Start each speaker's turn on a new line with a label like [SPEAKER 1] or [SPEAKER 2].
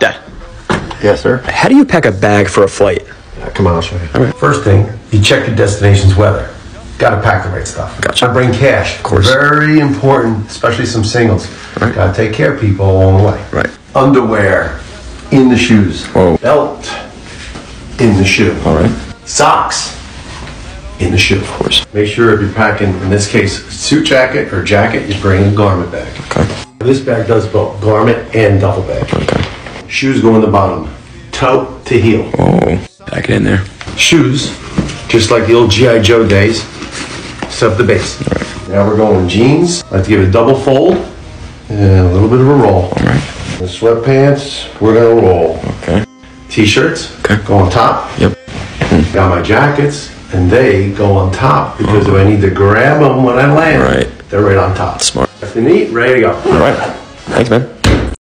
[SPEAKER 1] Dad,
[SPEAKER 2] Yes, sir.
[SPEAKER 1] how do you pack a bag for a flight?
[SPEAKER 2] Uh, come on, I'll show you.
[SPEAKER 3] First thing, you check your destination's weather. Gotta pack the right stuff.
[SPEAKER 1] Gotcha.
[SPEAKER 3] I bring cash. Of
[SPEAKER 1] course.
[SPEAKER 3] Very important, especially some singles.
[SPEAKER 1] Right.
[SPEAKER 3] Gotta take care of people along the way.
[SPEAKER 1] Right.
[SPEAKER 3] Underwear in the shoes.
[SPEAKER 1] Whoa.
[SPEAKER 3] Belt in the shoe.
[SPEAKER 1] All right.
[SPEAKER 3] Socks in the shoe. Of
[SPEAKER 1] course.
[SPEAKER 3] Make sure if you're packing, in this case, suit jacket or jacket, you bring a garment bag.
[SPEAKER 1] Okay.
[SPEAKER 3] This bag does both garment and duffel bag.
[SPEAKER 1] Okay.
[SPEAKER 3] Shoes go in the bottom, toe to heel.
[SPEAKER 1] Oh, pack it in there.
[SPEAKER 3] shoes, just like the old G.I. Joe days, stuff the base. Now we're going jeans. I like to give it a double fold and a little bit of a roll.
[SPEAKER 1] All right.
[SPEAKER 3] The sweatpants, we're gonna roll.
[SPEAKER 1] Okay.
[SPEAKER 3] T-shirts
[SPEAKER 1] Okay.
[SPEAKER 3] go on top.
[SPEAKER 1] Yep.
[SPEAKER 3] Got my jackets, and they go on top because if I need to grab them when I land,
[SPEAKER 1] Right.
[SPEAKER 3] they're right on top.
[SPEAKER 1] Smart.
[SPEAKER 3] If they neat, ready to go.
[SPEAKER 1] All right. Thanks, man.